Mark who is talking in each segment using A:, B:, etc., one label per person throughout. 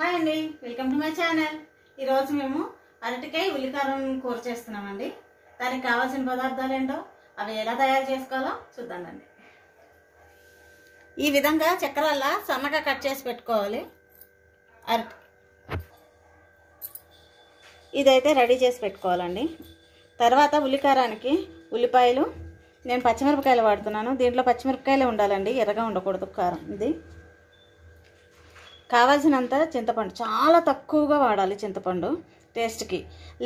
A: Hi అండి welcome to my channel. ఈరోజు మేము అరటికాయ ఉల్లికారం కూర చేస్తున్నామండి. దానికి కావాల్సిన పదార్థాలు ఏంటో అవి ఎలా తయారు చేసుకోవాలో చూద్దామండి ఈ విధంగా చక్రాల్లా సన్నగా కట్ చేసి పెట్టుకోవాలి. అరటి ఇదైతే రెడీ చేసి పెట్టుకోవాలండి. తర్వాత ఉల్లికారానికి ఉల్లిపాయలు. నేను పచ్చిమిరపకాయలు వాడుతున్నాను. దీంట్లో పచ్చిమిరపకాయలే ఉండాలండి. ఎర్రగా ఉండకూడదు కారం. ఇది కావాల్సినంత చింతపండు. చాలా తక్కువగా వాడాలి చింతపండు టేస్ట్కి.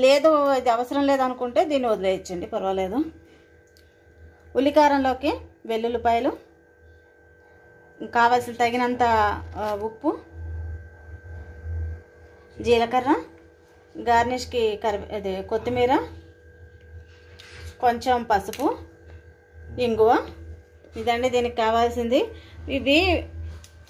A: లేదు ఇది అవసరం లేదనుకుంటే దీన్ని వదిలేయచ్చండి పర్వాలేదు. ఉల్లికారంలోకి వెల్లుల్లిపాయలు కావాల్సిన తగినంత ఉప్పు జీలకర్ర గార్నిష్కి కరి అది కొత్తిమీర కొంచెం పసుపు ఇంగువ. ఇదండి దీనికి కావాల్సింది. ఇవి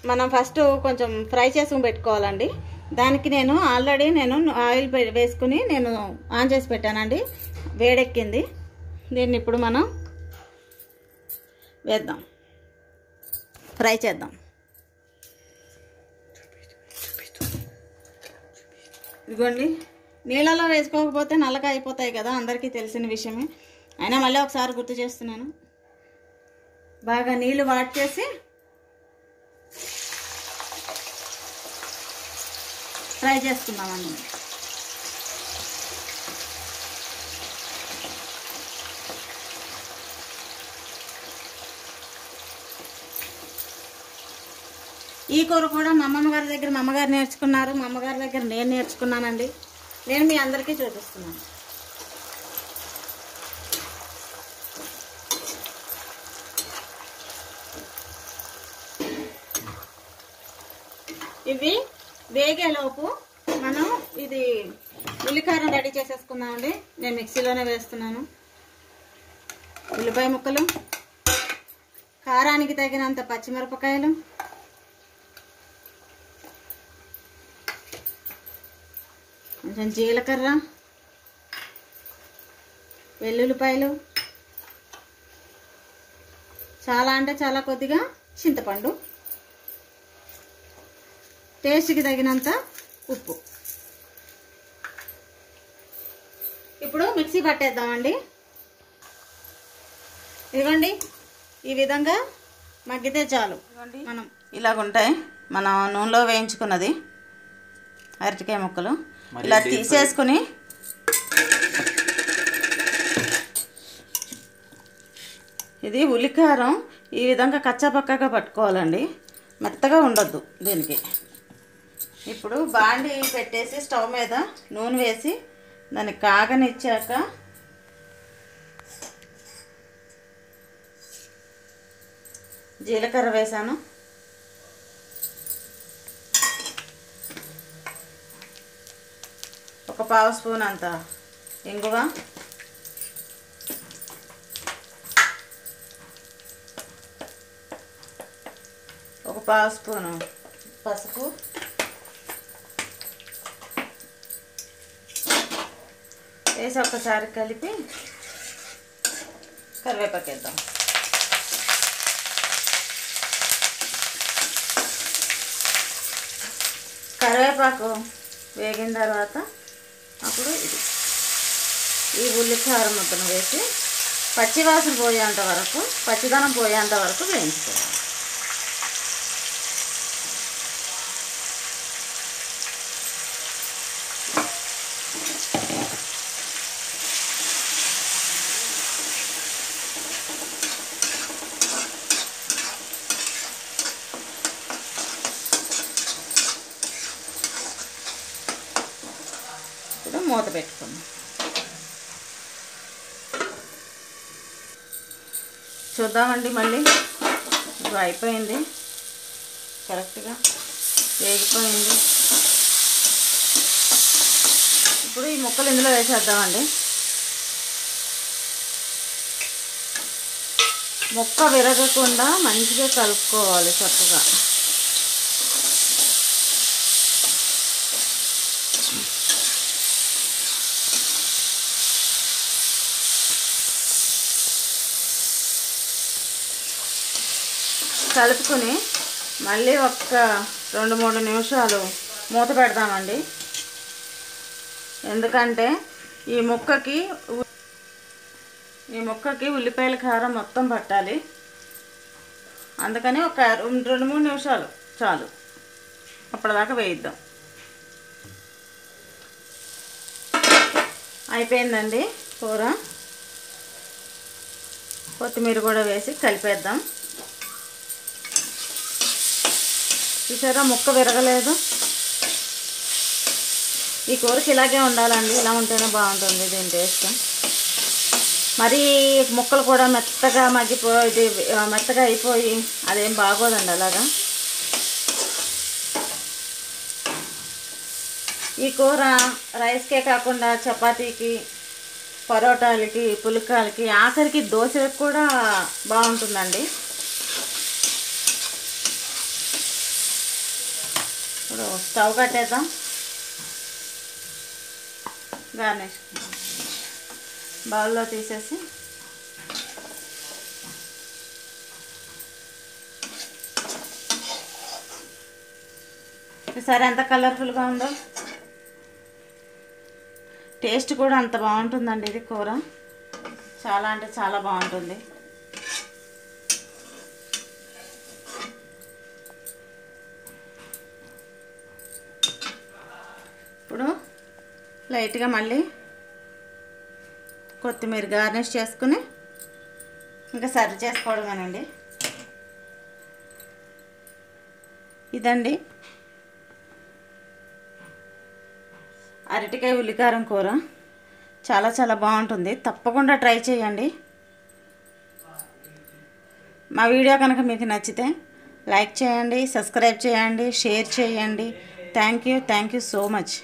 A: మనం ఫస్ట్ కొంచెం ఫ్రై చేసుకుని పెట్టుకోవాలండి. దానికి నేను ఆల్రెడీ నేను ఆయిల్ వేసుకుని నేను ఆన్ చేసి పెట్టానండి. వేడెక్కింది. దీన్ని ఇప్పుడు మనం వేద్దాం. ఫ్రై చేద్దాం. ఇదిగోండి. నీళ్ళలో వేసుకోకపోతే నల్లగా అయిపోతాయి కదా అందరికీ తెలిసిన విషయమే. అయినా మళ్ళీ ఒకసారి గుర్తు చేస్తున్నాను. బాగా నీళ్ళు వాట్ చేసి ఫ్రై చేసుకుందామండి ఈ కూర కూడా మా అమ్మమ్మ గారి దగ్గర మా అమ్మగారు నేర్చుకున్నారు మా అమ్మగారి దగ్గర నేను నేర్చుకున్నానండి. నేను మీ అందరికీ చూపిస్తున్నాను. ఇవి వేగేలోపు మనం ఇది ఉల్లికారం రెడీ చేసేసుకుందామండి. నేను మిక్సీలోనే వేస్తున్నాను. ఉల్లిపాయ ముక్కలు కారానికి తగినంత పచ్చిమిరపకాయలు కొంచెం జీలకర్ర వెల్లుల్లిపాయలు చాలా అంటే చాలా కొద్దిగా చింతపండు. టేస్ట్కి తగినంత ఉప్పు. ఇప్పుడు మిక్సీ పట్టేద్దామండి. ఇదిగోండి ఈ విధంగా మగ్గితే చాలు. మనం ఇలాగ ఉంటాయి మనం నూనెలో వేయించుకున్నది అరటికాయ ముక్కలు. ఇలా తీసేసుకుని ఇది ఉల్లికారం ఈ విధంగా కచ్చాపక్కగా పట్టుకోవాలండి. మెత్తగా ఉండొద్దు దీనికి. ఇప్పుడు బాండి పెట్టేసి స్టవ్ మీద నూనె వేసి దాన్ని కాగనిచ్చాక జీలకర్ర వేసాను. ఒక పావు స్పూన్ అంత ఇంగువ. ఒక పావు స్పూను పసుపు. వేసి ఒకసారి కలిపి కరివేపాకు వేద్దాం. కరివేపాకు వేగిన తర్వాత అప్పుడు ఇది. ఈ ఉల్లికారం ముద్దను వేసి పచ్చివాసన పోయేంత వరకు పచ్చిదనం పోయేంత వరకు వేయించుకోవాలి ఇప్పుడు మూత పెట్టుకుందాం. చూద్దామండి మళ్ళీ. ఇప్పుడు అయిపోయింది. కరెక్ట్గా వేగిపోయింది. ఇప్పుడు ఈ ముక్కలు ఇందులో వేసేద్దామండి. ముక్క విరగకుండా మంచిగా కలుపుకోవాలి చక్కగా. కలుపుకొని మళ్ళీ ఒక్క రెండు మూడు నిమిషాలు మూత పెడదామండి ఎందుకంటే ఈ ముక్కకి ఈ ముక్కకి ఉల్లిపాయల కారం మొత్తం పట్టాలి. అందుకని ఒక రెండు రెండు మూడు నిమిషాలు చాలు. అప్పటిదాకా వేయిద్దాం. అయిపోయిందండి కూర. కొత్తిమీర కూడా వేసి కలిపేద్దాం. చూసారా? ముక్క విరగలేదు. ఈ కూరకి ఇలాగే ఉండాలండి. ఇలా ఉంటేనే బాగుంటుంది దీని టేస్ట్. మరి ముక్కలు కూడా మెత్తగా మగ్గిపోయి ఇది, మెత్తగా అయిపోయి అదేం బాగోదండి అలాగా. ఈ కూర రైస్కే కాకుండా చపాతీకి పరోటాలకి పుల్కాలకి ఆఖరికి దోశలకు కూడా బాగుంటుందండి. ఇప్పుడు స్టవ్ కట్టేద్దాం. గార్నిష్. బౌల్లో తీసేసి. ఈసారి ఎంత కలర్ఫుల్గా ఉందో? టేస్ట్ కూడా అంత బాగుంటుందండి ఇది కూర. చాలా అంటే చాలా బాగుంటుంది. ఇప్పుడు లైట్గా మళ్ళీ కొత్తిమీర గార్నిష్ చేసుకుని ఇంకా సర్వ్ చేసుకోవడమేనండి. ఇదండి. అరటికాయ ఉల్లికారం కూర. చాలా చాలా బాగుంటుంది. తప్పకుండా ట్రై చేయండి. మా వీడియో కనుక మీకు నచ్చితే లైక్ చేయండి సబ్స్క్రైబ్ చేయండి షేర్ చేయండి. Thank you thank you so much.